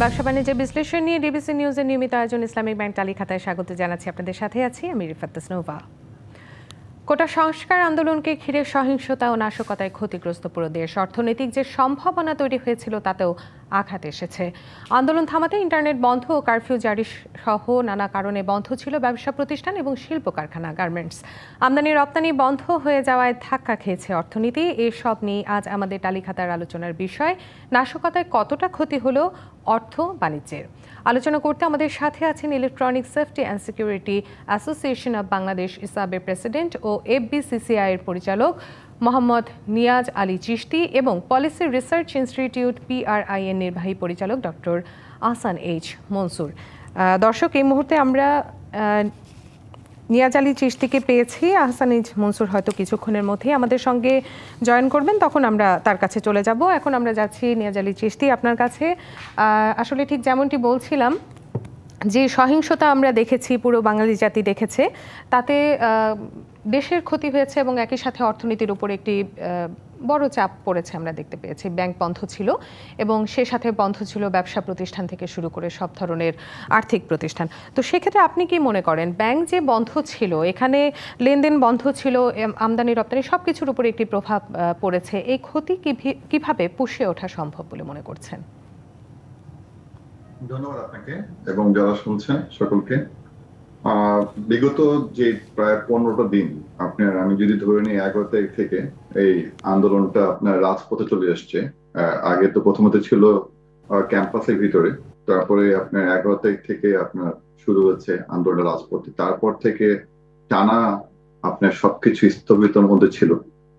ব্যবসা বাণিজ্যের বিশ্লেষণ নিয়ে ডিবিসি নিউজের নিয়মিত আয়োজন ইসলামিক ব্যাংক টালি খাতায় স্বাগত জানাচ্ছি আপনাদের সাথে আছি আমি রিফাত নোভা কোটা সংস্কার আন্দোলনকে ঘিরে সহিংসতা ও নাশকতায় ক্ষতিগ্রস্ত পুরো দেশ। অর্থনৈতিক যে সম্ভাবনা তৈরি হয়েছিল তাতেও আঘাত এসেছে। আন্দোলন থামাতে ইন্টারনেট বন্ধ ও কারফিউ জারি সহ নানা কারণে বন্ধ ছিল ব্যবসা প্রতিষ্ঠান এবং শিল্প কারখানা গার্মেন্টস। আমদানি রপ্তানি বন্ধ হয়ে যাওয়ায় ধাক্কা খেয়েছে অর্থনীতি। এসব নিয়ে আজ আমাদের তালিখাতার আলোচনার বিষয়। নাশকতায় কতটা ক্ষতি হলো অর্থ বাণিজ্যের। আলোচনা করতে আমাদের সাথে আছেন electronic safety and security association of Bangladesh ইসাবের president ও এফবিসিসিআই এর পরিচালক মোহাম্মদ নিয়াজ আলী চিস্তি এবং পলিসি রিসার্চ ইনস্টিটিউট পিআরআই এর নির্বাহী পরিচালক ডক্টর আহসান এইচ মনসুর। দর্শক, এই মুহূর্তে আমরা নিয়াজ আলী চিশতিকে পেয়েছি। আহসানিজ মনসুর হয়তো কিছুক্ষণের মধ্যেই আমাদের সঙ্গে জয়েন করবেন, তখন আমরা তার কাছে চলে যাব। এখন আমরা যাচ্ছি নিয়াজ আলী চিশতি আপনার কাছে। আসলে ঠিক যেমনটি বলছিলাম, যে সহিংসতা আমরা দেখেছি, পুরো বাঙালি জাতি দেখেছে, তাতে দেশের ক্ষতি হয়েছে এবং একই সাথে অর্থনীতির উপর একটি বড় চাপ পড়েছে আমরা দেখতে পেয়েছি। ব্যাংক বন্ধ ছিল এবং সে সাথে বন্ধ ছিল ব্যবসা প্রতিষ্ঠান থেকে শুরু করে সব ধরনের আর্থিক প্রতিষ্ঠান। তো সেক্ষেত্রে আপনি কি মনে করেন, ব্যাংক যে বন্ধ ছিল, এখানে লেনদেন বন্ধ ছিল আমদানি, রপ্তানি সব কিছুর উপরে একটি প্রভাব পড়েছে, এই ক্ষতি কীভাবে পুষে ওঠা সম্ভব বলে মনে করছেন? ধন্যবাদ আপনাকে এবং যারা শুনছেন সকলকে। বিগত যে প্রায় পনেরোটা দিন আপনার, আমি যদি ধরে নিই এগারো তারিখ থেকে এই আন্দোলনটা আপনার রাজপথে চলে এসছে আগে তো প্রথমত ছিল ক্যাম্পাসের ভিতরে, তারপরে আপনার এগারো তারিখ থেকে আপনার শুরু হচ্ছে আন্দোলন রাজপথে। তারপর থেকে টানা আপনার সবকিছু স্থগিতর মধ্যে ছিল।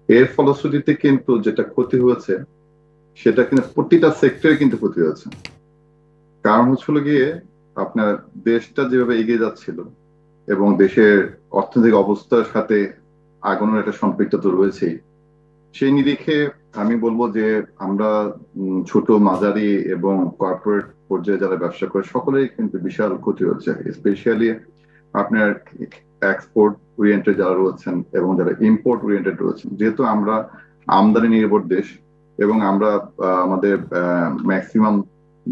এর ফলশ্রুতিতে কিন্তু যেটা ক্ষতি হয়েছে, সেটা কিন্তু প্রতিটা সেক্টরে কিন্তু ক্ষতি হয়েছে। কারণ হচ্ছিল গিয়ে আপনার দেশটা যেভাবে এগিয়ে যাচ্ছিল এবং দেশের অর্থনৈতিক অবস্থার সাথে আগানোর একটা সম্পৃক্ততা রয়েছেই, সেই নিরিখে আমি বলব যে আমরা ছোট, মাঝারি এবং কর্পোরেট পর্যায়ে যারা ব্যবসা করে সকলেই কিন্তু বিশাল ক্ষতি হচ্ছে। স্পেশালি আপনার এক্সপোর্ট ওরিয়েন্টেড যারা রয়েছেন এবং যারা ইম্পোর্ট ওরিয়েন্টেড রয়েছেন। যেহেতু আমরা আমদানি নির্ভর দেশ এবং আমরা আমাদের ম্যাক্সিমাম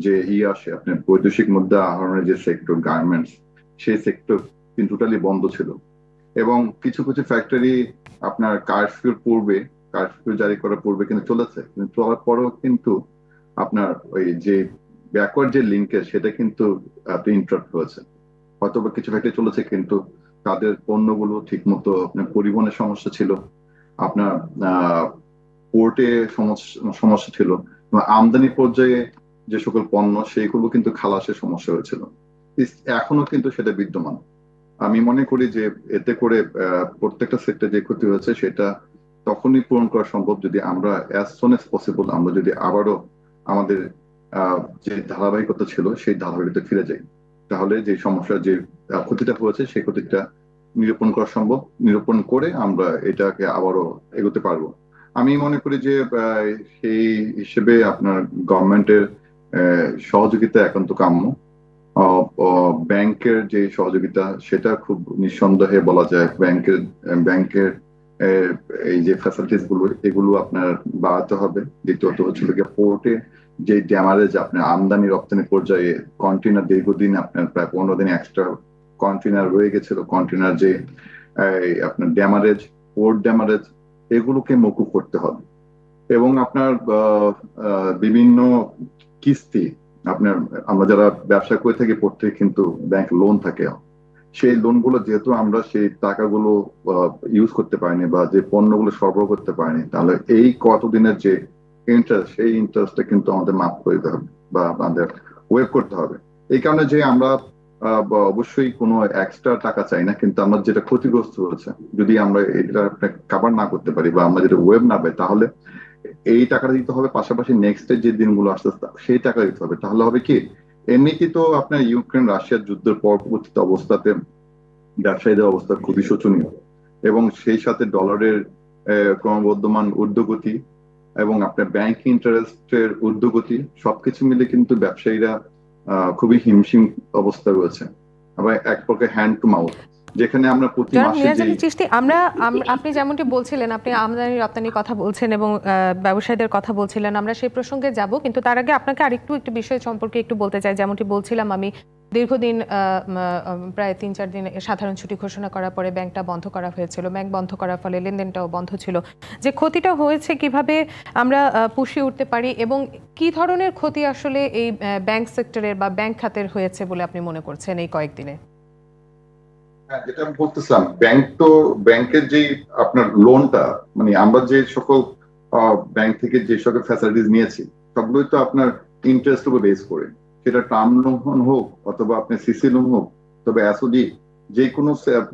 যে ই আসে আপনার বৈদেশিক মুদ্রা আহরণের যে সেক্টর গার্মেন্টস সেই সেক্টর কিন্তু টোটালি বন্ধ ছিল। এবং কিছু কিছু ফ্যাক্টরি আপনার কারফিউর পূর্বে কারফিউ জারি করার পূর্বে কিন্তু চলেছে। কিন্তু চলার পরেও কিন্তু আপনার ওই যে ব্যাকওয়ার্ড যে লিঙ্কেজ সেটা কিন্তু ইন্টারাপ্ট হয়েছে। হয়তো বা কিছু ফ্যাক্টরি চলেছে কিন্তু তাদের পণ্যগুলো ঠিক মতো আপনার পরিবহনের সমস্যা ছিল, আপনার পোর্টে সমস্যা ছিল। আমদানি পর্যায়ে যে সকল পণ্য সেইগুলো কিন্তু খালাসের সমস্যা হয়েছিল। এখনও কিন্তু সেটা বিদ্যমান। আমি মনে করি যে এতে করে প্রত্যেকটা সেক্টর যে ক্ষতি হয়েছে সেটা তখনই পূরণ করা সম্ভব যদি আমরা অ্যাজ সোন এস পসিবল আমরা যদি আবারও আমাদের যে ধারাবাহিকতা ছিল সেই ধারাবাহিকতা ফিরে যাই। তাহলে যে সমস্যা যে ক্ষতিটা হয়েছে সেই ক্ষতিটা নিরূপণ করা সম্ভব। নিরূপণ করে আমরা এটাকে আবারও এগোতে পারব। আমি মনে করি যে সেই হিসেবে আপনার গভর্নমেন্টের সহযোগিতা একান্ত কাম্য। ব্যাংকের যে সহযোগিতা, সেটা খুব নিঃসন্দেহে বলা যায়। ব্যাংকের ব্যাংকের এই যে ফ্যাসিলিটিসগুলো, এগুলো আপনার বাড়াতে হবে। দ্বিতীয়ত হচ্ছিল গিয়ে পোর্টে যে ড্যামারেজ আপনার আমদানি রপ্তানি পর্যায়ে কন্টেনার দীর্ঘদিন আপনার প্রায় পনেরো দিন এক্সট্রা কন্টেনার রয়ে গেছিল। কন্টেনার যে আপনার ড্যামারেজ পোর্ট ড্যামারেজ এগুলোকে মকুব করতে হবে। এবং আপনার বিভিন্ন কিস্তি, আপনার, আমরা যারা ব্যবসা করে থাকি প্রত্যেক কিন্তু ব্যাংক লোন থাকে। সেই লোনগুলো যেহেতু আমরা সেই টাকাগুলো ইউজ করতে পারিনি বা যে পণ্যগুলো সরবরাহ করতে পারিনি, তাহলে এই কতদিনের যে ইন্টারেস্ট সেই ইন্টারেস্টটা কিন্তু আমাদের মাফ করে দিতে হবে বা আমাদের ওয়েভ করতে হবে। এই কারণে যে আমরা অবশ্যই কোনো এক্সট্রা টাকা চাই না, কিন্তু আমরা যেটা ক্ষতিগ্রস্ত হয়েছে যদি আমরা এটা কাভার না করতে পারি বা আমরা যেটা ওয়েব না পাই, তাহলে এই টাকাটা দিতে হবে, পাশাপাশি নেক্সট যে দিনগুলো আসতে সেই টাকা দিতে হবে। তাহলে হবে কি এমনিতে তো আপনার ইউক্রেন, রাশিয়ার যুদ্ধের পরবর্তীতে অবস্থাতে ব্যবসায়ীদের অবস্থা খুবই শোচনীয় এবং সেই সাথে ডলারের ক্রমবর্ধমান ঊর্ধ্বগতি এবং আপনার ব্যাংক ইন্টারেস্টের ঊর্ধ্বগতি, সবকিছু মিলে কিন্তু ব্যবসায়ীরা খুবই হিমশিম অবস্থা রয়েছে। আবার এক প্রকার হ্যান্ড টু মাউথ যেখানে আমরা প্রতি মাসে চিশতি আমরা আপনি যেমনটি বলছিলেন আপনি আমদানি রপ্তানির কথা বলছেন এবং ব্যবসায়ীদের কথা বলছিলেন আমরা সেই প্রসঙ্গে যাব কিন্তু তার আগে আপনাকে আরেকটু একটু বিষয় সম্পর্কে একটু বলতে চাই। যেমনটি বলছিলাম আমি দীর্ঘদিন প্রায় তিন চার দিন সাধারণ ছুটি ঘোষণা করার পরে ব্যাংকটা বন্ধ করা হয়েছিল। ব্যাংক বন্ধ করার ফলে লেনদেনটাও বন্ধ ছিল। যে ক্ষতিটা হয়েছে কীভাবে আমরা পুষিয়ে উঠতে পারি এবং কি ধরনের ক্ষতি আসলে এই ব্যাংক সেক্টরের বা ব্যাংক খাতের হয়েছে বলে আপনি মনে করছেন এই কয়েকদিনে? হ্যাঁ যেটা আমি বলতেছিলাম ব্যাংক তো ব্যাংকের যে আপনার লোনটা মানে আমরা যে সকল ব্যাংক থেকে যে সকল ফ্যাসিলিটিস নিয়েছি, সবগুলোই তো আপনার ইন্টারেস্ট উপর বেস করে। সেটা টার্ম লোন হোক, অথবা আপনি সিসি লোন হোক, তবে এসওডি যে কোনো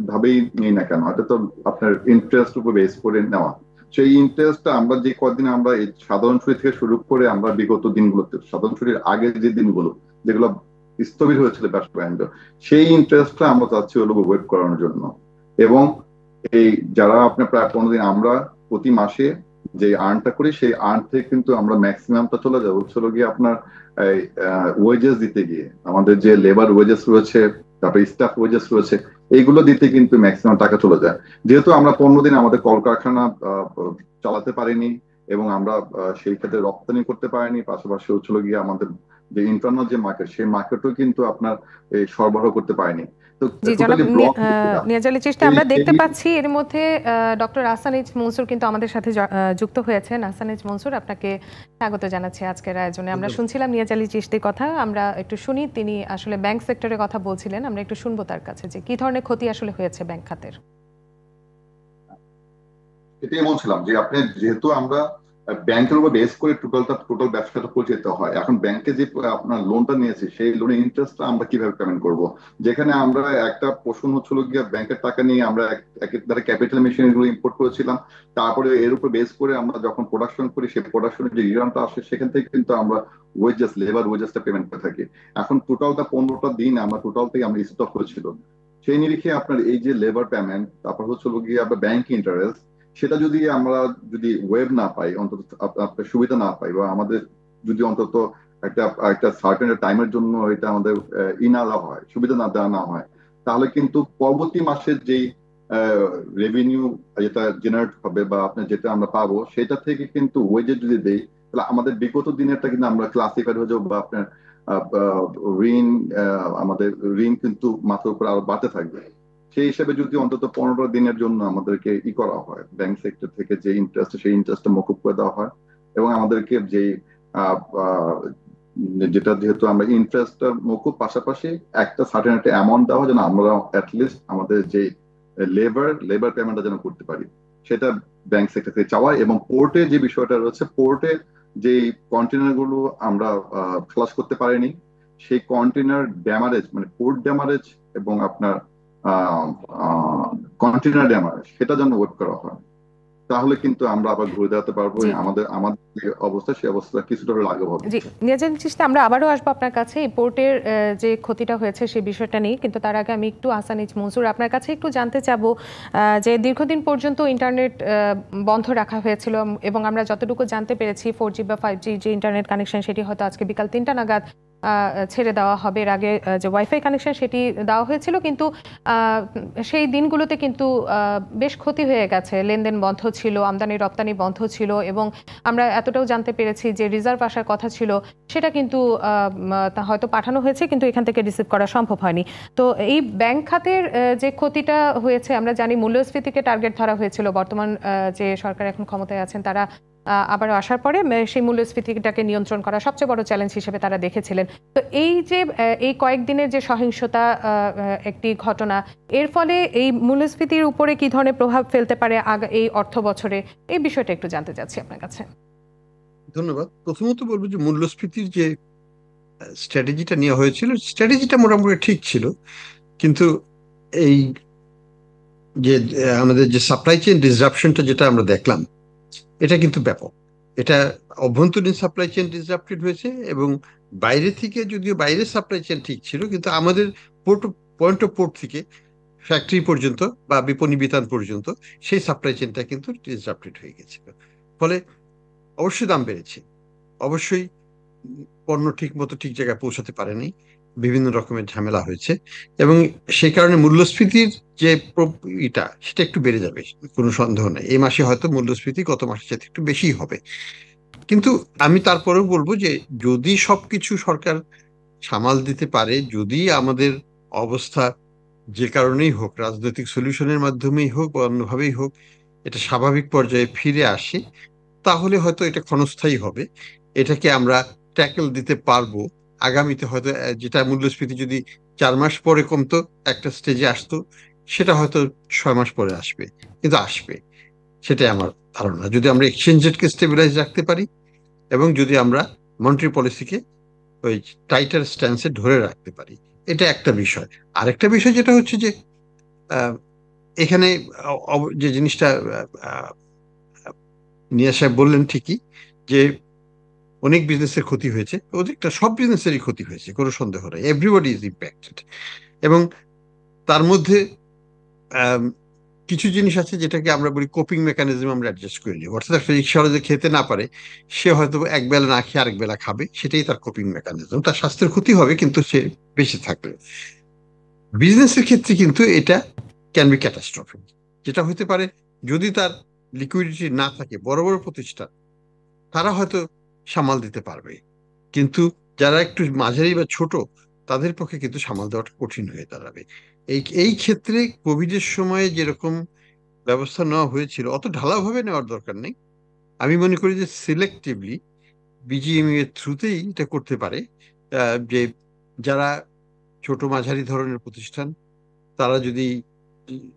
ভাবেই নেই না কেন, হয়তো তো আপনার ইন্টারেস্ট উপর বেস করে নেওয়া। সেই ইন্টারেস্টটা আমরা যে কদিন আমরা সাধারণ ছুটি থেকে শুরু করে আমরা বিগত দিনগুলোতে, সাধারণ ছুটির আগের যে দিনগুলো, যেগুলো স্থবির হয়েছিল ব্যবসা বাণিজ্য সেই ইন্টারেস্টটা আমরা চাচ্ছি হলো ওয়েব করানোর জন্য। এবং এই যারা আপনার প্রায় পনেরো দিন আমরা প্রতি মাসে যে আর্নটা করি, সেই আর্ন থেকে কিন্তু আমরা ম্যাক্সিমামটা চলে যাব। হচ্ছিল গিয়ে আপনার ওয়েজেস দিতে গিয়ে। আমাদের যে লেবার ওয়েজেস রয়েছে, তারপরে স্টাফ ওয়েজেস রয়েছে, এইগুলো দিতে কিন্তু ম্যাক্সিমাম টাকা চলে যায়। যেহেতু আমরা পনেরো দিন আমাদের কলকারখানা চালাতে পারিনি এবং আমরা সেই ক্ষেত্রে রপ্তানি করতে পারিনি পাশাপাশি হচ্ছিল গিয়ে আমাদের যে ইন্টারনাল যে মার্কেট সেই মার্কেটও কিন্তু আপনার সরবরাহ করতে পারেনি। জি নিয়াজালি চেষ্টা আমরা দেখতে পাচ্ছি। এর মধ্যে ডক্টর আসানিজ মনসুর কিন্তু আমাদের সাথে যুক্ত হয়েছেন। আসানিজ মনসুর আপনাকে স্বাগত জানাচ্ছি আজকের আয়োজনে। আমরা শুনছিলাম নিয়াজালি চিস্তির কথা আমরা একটু শুনি। তিনি আসলে ব্যাংক সেক্টরের কথা বলছিলেন আমরা একটু শুনব তার কাছে যে কি ধরনের ক্ষতি আসলে হয়েছে ব্যাংক খাতের। এটাই বলছিলাম যে আপনি যেহেতু আমরা ব্যাংকের উপর বেস করে টোটালটা টোটাল ব্যবসাটা পরিচালিত হয়। এখন ব্যাংকে যে আপনার লোনটা নিয়েছে, সেই লোনের ইন্টারেস্টটা আমরা কীভাবে পেমেন্ট করব? যেখানে আমরা একটা প্রশ্ন হচ্ছিল গিয়ে ব্যাংকের টাকা নিয়ে আমরা একেবারে ক্যাপিটাল মেশিনগুলো ইম্পোর্ট করেছিলাম। তারপরে এর উপর বেস করে আমরা যখন প্রোডাকশন করি, সেই প্রোডাকশনের যে রিটার্নটা আসে, সেখান থেকে কিন্তু আমরা ওয়েজেস লেবার ওয়েজেসটা পেমেন্ট করে থাকি। এখন টোটালটা পনেরোটা দিন আমরা টোটাল থেকে আমরা স্টক করেছিল সেই নিরিখে আপনার এই যে লেবার পেমেন্ট তারপর হচ্ছিল গিয়ে আপনার ব্যাংক ইন্টারেস্ট সেটা যদি আমরা যদি ওয়েব না পাই, অন্তত আপনার সুবিধা না পাই, বা আমাদের যদি অন্তত একটা একটা সার্টেন টাইমের জন্য এটা আমাদের ই না দেওয়া হয়, সুবিধা না দেওয়া না হয়, তাহলে কিন্তু পরবর্তী মাসের যেই রেভিনিউ যেটা জেনারেট হবে বা আপনার যেটা আমরা পাবো, সেটা থেকে কিন্তু ওয়েজে যদি দেই, তাহলে আমাদের বিগত দিনেরটা কিন্তু আমরা ক্লাসিফাইড হয়ে যাব বা আপনার ঋণ আমাদের ঋণ কিন্তু মাথার উপর আরও বাড়তে থাকবে। সেই হিসেবে যদি অন্তত পনেরো দিনের জন্য আমাদেরকে ই করা হয় ব্যাংক সেক্টর থেকে যে ইন্টারেস্ট সেই ইন্টারেস্টটা মকুব করে দেওয়া হয় এবং আমাদেরকে যে যেটা যেহেতু আমরা ইন্টারেস্টটা মকুব পাশাপাশি একটা সার্টেন একটা অ্যামাউন্ট দেওয়া যেন আমরা অ্যাটলিস্ট আমাদের যে লেবার লেবার পেমেন্টটা যেন করতে পারি। সেটা ব্যাংক সেক্টর থেকে চাওয়া এবং পোর্টে যে বিষয়টা রয়েছে পোর্টে যে কন্টেনারগুলো আমরা খালাস করতে পারিনি, সেই কন্টেনার ড্যামারেজ মানে পোর্ট ড্যামারেজ এবং আপনার কন্টেনার ড্যামারেজ সেটা যেন ওয়েট করা হয়। তাহলে কিন্তু আমরা আবার ঘুরে দাঁড়াতে পারব আমাদের আমাদের যে অবস্থা সেই অবস্থা কিছুটা লাঘব হবে। জি নিয়াজান চিস্তা আমরা আবারও আসব আপনার কাছে। এই পোর্টের যে ক্ষতিটা হয়েছে সেই বিষয়টা নেই কিন্তু তার আগে আমি একটু আসানিজ মনসুর আপনার কাছে একটু জানতে চাবো যে দীর্ঘদিন পর্যন্ত ইন্টারনেট বন্ধ রাখা হয়েছিল এবং আমরা যতটুকু জানতে পেরেছি ফোর জি বা ফাইভ জি যে ইন্টারনেট কানেকশন সেটি হয়তো আজকে বিকাল তিনটা নাগাদ ছেড়ে দেওয়া হবে। এর আগে যে ওয়াইফাই কানেকশন সেটি দেওয়া হয়েছিল, কিন্তু সেই দিনগুলোতে কিন্তু বেশ ক্ষতি হয়ে গেছে। লেনদেন বন্ধ ছিল, আমদানি রপ্তানি বন্ধ ছিল এবং আমরা এতটাও জানতে পেরেছি যে রিজার্ভ আসার কথা ছিল, সেটা কিন্তু হয়তো পাঠানো হয়েছে, কিন্তু এখান থেকে রিসিভ করা সম্ভব হয়নি। তো এই ব্যাংক খাতের যে ক্ষতিটা হয়েছে, আমরা জানি মূল্যস্ফীতিকে টার্গেট ধরা হয়েছিল। বর্তমান যে সরকার এখন ক্ষমতায় আছেন, তারা আবারও আসার পরে সেই মূল্যস্ফীতিটাকে নিয়ন্ত্রণ করা সবচেয়ে বড় চ্যালেঞ্জ হিসেবে তারা দেখেছিলেন। তো এই যে এই কয়েকদিনের যে সহিংসতা একটি ঘটনা, এর ফলে এই মূল্যস্ফীতির উপরে কি ধরনের প্রভাব ফেলতে পারে এই অর্থ বছরে? এই বিষয়টা একটু জানতে চাচ্ছি আপনার কাছে। ধন্যবাদ। প্রথমত বলব যে, মূল্যস্ফীতির যে স্ট্র্যাটেজিটা নেওয়া হয়েছিল স্ট্র্যাটেজিটা মোটামুটি ঠিক ছিল। কিন্তু এই যে আমাদের যে সাপ্লাই চেইন ডিসরাপশনটা যেটা আমরা দেখলাম এটা কিন্তু ব্যাপক। এটা অভ্যন্তরীণ সাপ্লাই চেন ডিসরাপ্টেড হয়েছে এবং বাইরে থেকে যদিও বাইরের সাপ্লাই চেন ঠিক ছিল, কিন্তু আমাদের পোর্ট পয়েন্ট অফ পোর্ট থেকে ফ্যাক্টরি পর্যন্ত বা বিপণী বিতান পর্যন্ত সেই সাপ্লাই চেনটা কিন্তু ডিসরাপ্টেড হয়ে গেছিল। ফলে অবশ্যই দাম বেড়েছে। অবশ্যই পণ্য ঠিক মতো ঠিক জায়গায় পৌঁছাতে পারেনি। বিভিন্ন রকমের ঝামেলা হয়েছে এবং সেই কারণে মূল্যস্ফীতির যে এটা সেটা একটু বেড়ে যাবে, কোনো সন্দেহ নেই। এই মাসে হয়তো মূল্যস্ফীতি গত মাসের সাথে একটু বেশি হবে। কিন্তু আমি তারপরেও বলব যে, যদি সবকিছু সরকার সামাল দিতে পারে, যদি আমাদের অবস্থা যে কারণেই হোক, রাজনৈতিক সলিউশনের মাধ্যমেই হোক বা অন্যভাবেই হোক, এটা স্বাভাবিক পর্যায়ে ফিরে আসে, তাহলে হয়তো এটা ক্ষণস্থায়ী হবে। এটাকে আমরা ট্যাকেল দিতে পারব। আগামীতে হয়তো যেটা মূল্যস্ফীতি যদি চার মাস পরে কমতো, একটা স্টেজে আসতো, সেটা হয়তো ছয় মাস পরে আসবে, কিন্তু আসবে। সেটাই আমার ধারণা। যদি আমরা এক্সচেঞ্জ রেটকে স্টেবিলাইজ রাখতে পারি, এবং যদি আমরা মন্ট্রি পলিসিকে ওই টাইটার স্ট্যান্সে ধরে রাখতে পারি, এটা একটা বিষয়। আরেকটা বিষয় যেটা হচ্ছে যে এখানে যে জিনিসটা নিয়া সাহেব বললেন ঠিকই, যে অনেক বিজনেসের ক্ষতি হয়েছে, অধিকটা সব বিজনেসেরই ক্ষতি হয়েছে, কোনো সন্দেহ নেই এভরিবডি ইজ ইম্প্যাক্টেড এবং তার মধ্যে কিছু জিনিস আছে যেটাকে আমরা বলি কোপিং মেকানিজম আমরা অ্যাডজাস্ট করে নিই। অর্থাৎ একটা রিক্সাওয়ালা যে খেতে না পারে, সে হয়তো এক বেলা না খেয়ে আরেক বেলা খাবে, সেটাই তার কোপিং মেকানিজম তার স্বাস্থ্যের ক্ষতি হবে, কিন্তু সে বেঁচে থাকবে। বিজনেসের ক্ষেত্রে কিন্তু এটা ক্যান বি ক্যাটাস্ট্রফিক যেটা হতে পারে যদি তার লিকুইডিটি না থাকে, বড় বড় প্রতিষ্ঠান, তারা হয়তো সামাল দিতে পারবে। কিন্তু যারা একটু মাঝারি বা ছোট, তাদের পক্ষে কিন্তু সামাল দেওয়াটা কঠিন হয়ে দাঁড়াবে। এই এই ক্ষেত্রে কোভিডের সময়ে যেরকম ব্যবস্থা নেওয়া হয়েছিল, অত ঢালাভাবে নেওয়ার দরকার নেই। আমি মনে করি যে সিলেক্টিভলি বিজিএমই এর থ্রুতেই এটা করতে পারে। যে যারা ছোট মাঝারি ধরনের প্রতিষ্ঠান, তারা যদি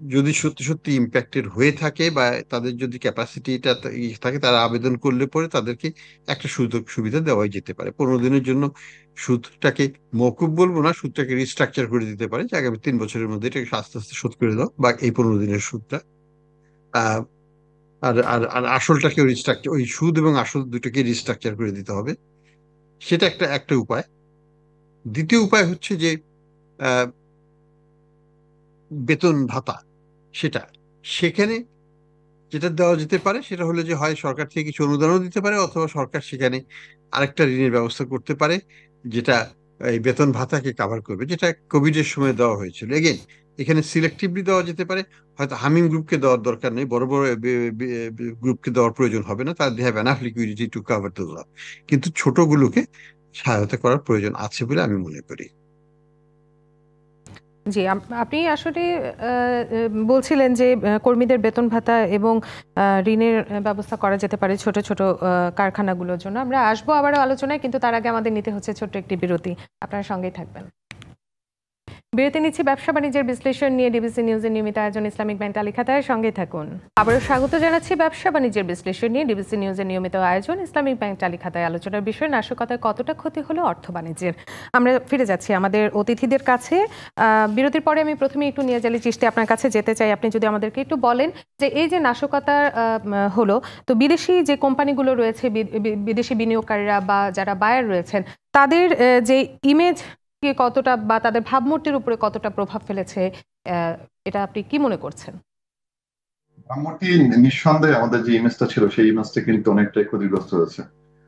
যদি সত্যি সত্যি ইম্প্যাক্টেড হয়ে থাকে বা তাদের যদি ক্যাপাসিটিটা থাকে, তারা আবেদন করলে পরে তাদেরকে একটা সুযোগ সুবিধা দেওয়াই যেতে পারে। পনেরো দিনের জন্য সুদটাকে মকুব বলব না, সুদটাকে রিস্ট্রাকচার করে দিতে পারে, যে আগামী তিন বছরের মধ্যে এটাকে আস্তে আস্তে শোধ করে দাও, বা এই পনেরো দিনের সুদটা। আর আর আর আসলটাকে রিস্ট্রাকচার ওই সুদ এবং আসল দুটোকে রিস্ট্রাকচার করে দিতে হবে। সেটা একটা একটা উপায়। দ্বিতীয় উপায় হচ্ছে যে বেতন ভাতা, সেটা। সেখানে যেটা দেওয়া যেতে পারে, সেটা হলো যে হয় সরকার থেকে কিছু অনুদানও দিতে পারে, অথবা সরকার সেখানে আরেকটা ঋণের ব্যবস্থা করতে পারে, যেটা এই বেতন ভাতাকে কাভার করবে, যেটা কোভিডের সময় দেওয়া হয়েছিল। এগেন এখানে সিলেক্টিভলি দেওয়া যেতে পারে, হয়তো হামিং গ্রুপকে দেওয়ার দরকার নেই, বড় বড় গ্রুপকে দেওয়ার প্রয়োজন হবে না, তার have enough liquidity to cover those কিন্তু ছোটগুলোকে সহায়তা করার প্রয়োজন আছে বলে আমি মনে করি। জি আপনি আসলে বলছিলেন যে কর্মীদের বেতন ভাতা এবং ঋণের ব্যবস্থা করা যেতে পারে ছোট ছোট কারখানাগুলোর জন্য। আমরা আসব আবারও আলোচনায়, কিন্তু তার আগে আমাদের নিতে হচ্ছে ছোট্ট একটি বিরতি। আপনার সঙ্গেই থাকবেন। বিরতি নিচ্ছি ব্যবসা বাণিজ্যের বিশ্লেষণ নিয়ে ডিবিসি নিউজের নিয়মিত আয়োজন ইসলামিক ব্যাংক তালিকাতায় সঙ্গে থাকুন। আবারও স্বাগত জানাচ্ছি ব্যবসা বাণিজ্যের বিশ্লেষণ নিয়ে ডিবিসি নিউজের নিয়মিত আয়োজন ইসলামিক ব্যাংক তালিকাতায় আলোচনার বিষয়। নাশকতায় কতটা ক্ষতি হলো অর্থ বাণিজ্যের? আমরা ফিরে যাচ্ছি আমাদের অতিথিদের কাছে। বিরতির পরে আমি প্রথমে একটু নিয়ে যালি চিস্তি আপনার কাছে যেতে চাই। আপনি যদি আমাদেরকে একটু বলেন যে এই যে নাশকতা হলো, তো বিদেশি যে কোম্পানিগুলো রয়েছে বিদেশি বিনিয়োগকারীরা বা যারা বায়ার রয়েছেন, তাদের যে ইমেজ কতটা বা তাদের ভাবমূর্তির উপরে কতটা প্রভাব ফেলেছে এটা আপনি কি মনে করছেন? ভাবমূর্তি নিঃসন্দেহে আমাদের যে ইমেজটা ছিল, সেই ইমেজটা কিন্তু অনেকটাই ক্ষতিগ্রস্ত হয়েছে।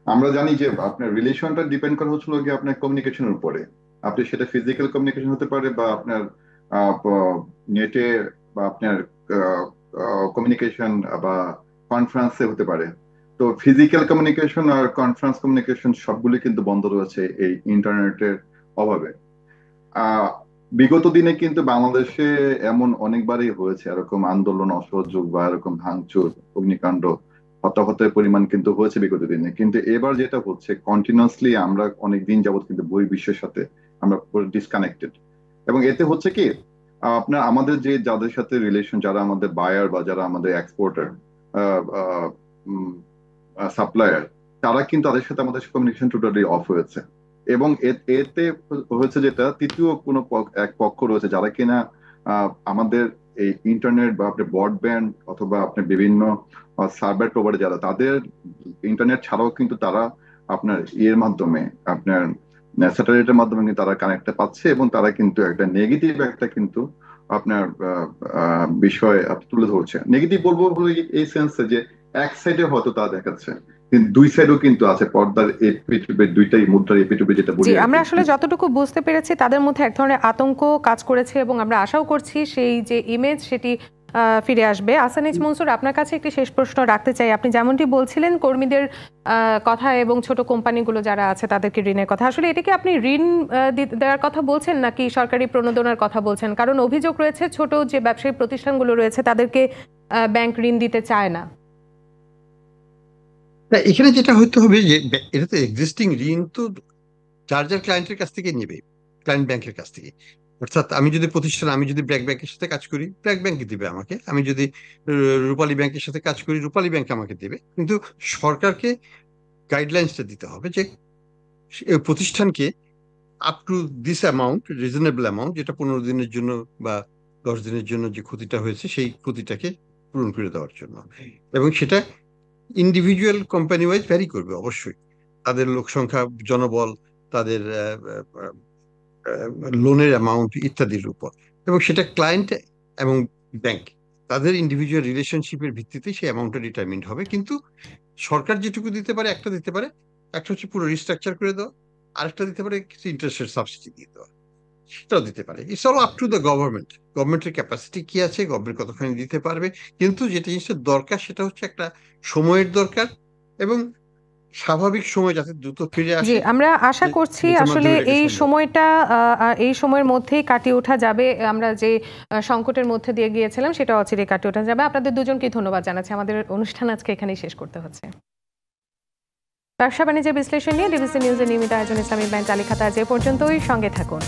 আমরা জানি যে আপনার রিলেশনটা ডিপেন্ড করা হচ্ছিল গিয়ে আপনার কমিউনিকেশনের উপরে। আপনি সেটা ফিজিক্যাল কমিউনিকেশন হতে পারে বা আপনার নেটে বা আপনার কমিউনিকেশন বা কনফারেন্সে হতে পারে। তো ফিজিক্যাল কমিউনিকেশন আর কনফারেন্স কমিউনিকেশন সবগুলি কিন্তু বন্ধ রয়েছে এই ইন্টারনেটের অভাবে। বিগত দিনে কিন্তু বাংলাদেশে এমন অনেকবারই হয়েছে, এরকম আন্দোলন, অসহযোগ বা এরকম ভাঙচুর, অগ্নিকাণ্ড, হতাহতের পরিমাণ কিন্তু হয়েছে বিগত দিনে। কিন্তু এবার যেটা হচ্ছে কন্টিনিউসলি আমরা অনেক দিন যাবত কিন্তু বই বিশ্বের সাথে আমরা ডিসকানেক্টেড এবং এতে হচ্ছে কি, আপনার আমাদের যে যাদের সাথে রিলেশন যারা আমাদের বায়ার বা যারা আমাদের এক্সপোর্টার সাপ্লায়ার তারা কিন্তু তাদের সাথে আমাদের কমিউনিকেশন টোটালি অফ হয়েছে। এবং এতে হয়েছে যেটা, তৃতীয় কোনো এক পক্ষ রয়েছে যারা কিনা আমাদের এই ইন্টারনেট বা আপনার ব্রডব্যান্ড অথবা আপনার বিভিন্ন সার্ভার প্রোভাইডার যারা, তাদের ইন্টারনেট ছাড়াও কিন্তু তারা আপনার ইয়ের মাধ্যমে, আপনার স্যাটেলাইটের মাধ্যমে কিন্তু তারা কানেক্টটা পাচ্ছে এবং তারা কিন্তু একটা নেগেটিভ একটা কিন্তু আপনার বিষয় তুলে ধরছে। নেগেটিভ বলব এই সেন্সে যে এক সাইডে হয়তো তা দেখাচ্ছে। দুই সাইডও কিন্তু আছে পর্দার এপি টুপি দুইটাই মুদ্রার এপি টুপি যেটা বলি আমরা আসলে যতটুকু বুঝতে পেরেছি তাদের মধ্যে এক ধরনের আতঙ্ক কাজ করেছে এবং আমরা আশাও করছি সেই যে ইমেজ সেটি ফিরে আসবে। আসানিজ মনসুর আপনার কাছে একটি শেষ প্রশ্ন রাখতে চাই। আপনি যেমনটি বলছিলেন কর্মীদের কথা এবং ছোট কোম্পানিগুলো যারা আছে তাদেরকে ঋণের কথা। আসলে এটাকে আপনি ঋণ দেওয়ার কথা বলছেন নাকি সরকারি প্রণোদনার কথা বলছেন? কারণ অভিযোগ রয়েছে ছোট যে ব্যবসায়ী প্রতিষ্ঠানগুলো রয়েছে তাদেরকে ব্যাংক ঋণ দিতে চায় না। না, এখানে যেটা হইতে হবে যে এটা তো এক্সিস্টিং ঋণ তো যার যার ক্লায়েন্টের কাছ থেকে নেবে ক্লায়েন্ট ব্যাংকের কাছ থেকে। অর্থাৎ আমি যদি প্রতিষ্ঠান, আমি যদি ব্র্যাক ব্যাংকের সাথে কাজ করি ব্র্যাক ব্যাংক দিবে আমাকে। আমি যদি রূপালী ব্যাংকের সাথে কাজ করি, রূপালী ব্যাংক আমাকে দেবে। কিন্তু সরকারকে গাইডলাইন্সটা দিতে হবে যে প্রতিষ্ঠানকে up to this amount reasonable amount যেটা পনেরো দিনের জন্য বা দশ দিনের জন্য যে ক্ষতিটা হয়েছে, সেই ক্ষতিটাকে পূরণ করে দেওয়ার জন্য। এবং সেটা ইন্ডিভিজুয়াল কোম্পানি ওয়াইজ ভ্যারি করবে, অবশ্যই। তাদের লোক সংখ্যা, জনবল, তাদের লোনের অ্যামাউন্ট ইত্যাদির উপর। এবং সেটা ক্লায়েন্ট এবং ব্যাংক তাদের ইন্ডিভিজুয়াল রিলেশনশিপের ভিত্তিতে সেই অ্যামাউন্টটা ডিটারমিন্ড হবে। কিন্তু সরকার যেটুকু দিতে পারে, একটা দিতে পারে। একটা হচ্ছে পুরো রিস্ট্রাকচার করে দেওয়া, আরেকটা দিতে পারে, কিছু ইন্টারেস্টের সাবসিডি দিয়ে দেওয়া। সেটাও দিতে পারে। It's all up to the government গভর্নমেন্টের ক্যাপাসিটি কি আছে গভর্নমেন্ট কতখানি দিতে পারবে? কিন্তু যেটা জিনিসটা দরকার সেটা হচ্ছে একটা সময়ের দরকার এবং স্বাভাবিক সময় যাতে দ্রুত ফিরে জি আমরা আশা করছি আসলে এই সময়টা এই সময়ের মধ্যেই কাটিয়ে ওঠা যাবে। আমরা যে সংকটের মধ্যে দিয়ে গিয়েছিলাম সেটা অচিরে কাটিয়ে ওঠা যাবে। আপনাদের দুজনকে ধন্যবাদ জানাচ্ছি। আমাদের অনুষ্ঠান আজকে এখানেই শেষ করতে হচ্ছে। ব্যবসা বাণিজ্যের বিশ্লেষণ নিয়ে ডিবিসি নিউজের নিয়মিত আয়োজন ইসলামিক ব্যাংক তালিকাতা যে পর্যন্তই। সঙ্গে থাকুন।